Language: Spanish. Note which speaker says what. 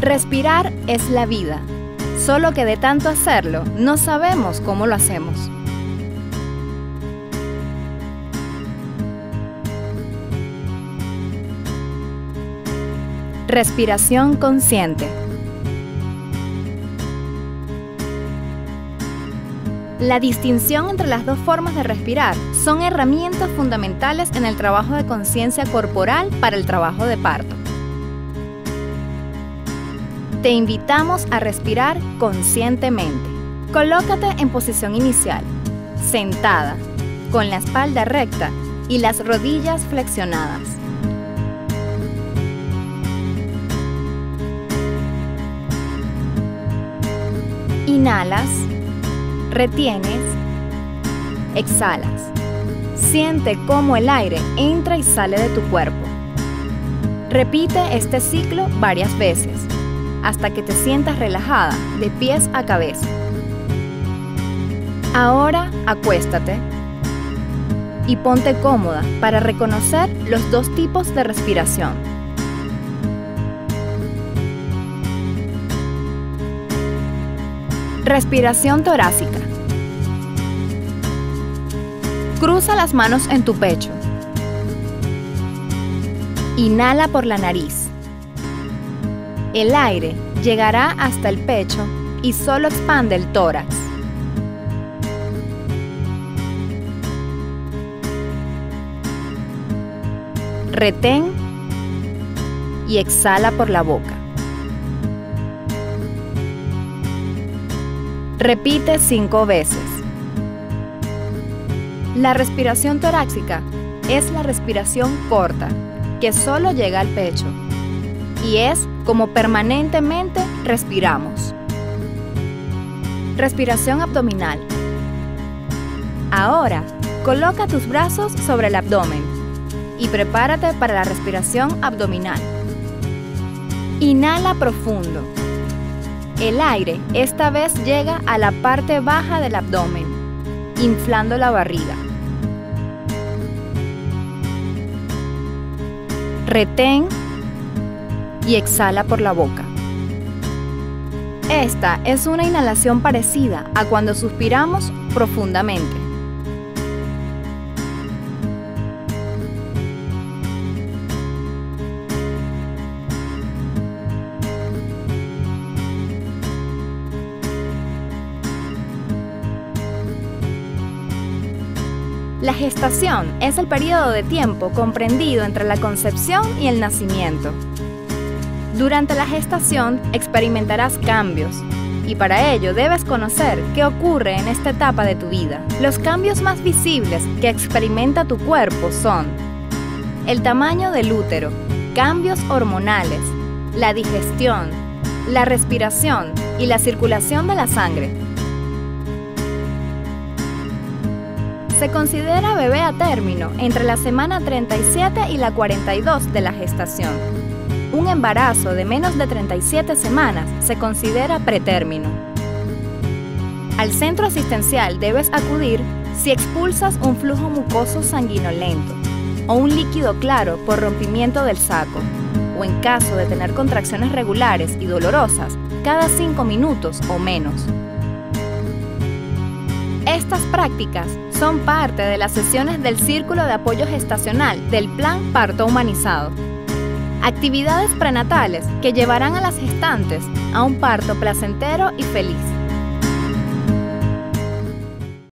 Speaker 1: Respirar es la vida, solo que de tanto hacerlo no sabemos cómo lo hacemos. Respiración consciente. La distinción entre las dos formas de respirar son herramientas fundamentales en el trabajo de conciencia corporal para el trabajo de parto te invitamos a respirar conscientemente. Colócate en posición inicial, sentada, con la espalda recta y las rodillas flexionadas. Inhalas, retienes, exhalas. Siente cómo el aire entra y sale de tu cuerpo. Repite este ciclo varias veces hasta que te sientas relajada de pies a cabeza. Ahora acuéstate y ponte cómoda para reconocer los dos tipos de respiración. Respiración torácica. Cruza las manos en tu pecho. Inhala por la nariz. El aire llegará hasta el pecho y solo expande el tórax. Retén y exhala por la boca. Repite cinco veces. La respiración torácica es la respiración corta, que solo llega al pecho y es como permanentemente respiramos. Respiración abdominal. Ahora, coloca tus brazos sobre el abdomen y prepárate para la respiración abdominal. Inhala profundo. El aire esta vez llega a la parte baja del abdomen, inflando la barriga. Retén y exhala por la boca. Esta es una inhalación parecida a cuando suspiramos profundamente. La gestación es el periodo de tiempo comprendido entre la concepción y el nacimiento. Durante la gestación experimentarás cambios y para ello debes conocer qué ocurre en esta etapa de tu vida. Los cambios más visibles que experimenta tu cuerpo son el tamaño del útero, cambios hormonales, la digestión, la respiración y la circulación de la sangre. Se considera bebé a término entre la semana 37 y la 42 de la gestación un embarazo de menos de 37 semanas se considera pretérmino. Al centro asistencial debes acudir si expulsas un flujo mucoso sanguinolento o un líquido claro por rompimiento del saco, o en caso de tener contracciones regulares y dolorosas cada 5 minutos o menos. Estas prácticas son parte de las sesiones del Círculo de Apoyo Gestacional del Plan Parto Humanizado actividades prenatales que llevarán a las gestantes a un parto placentero y feliz.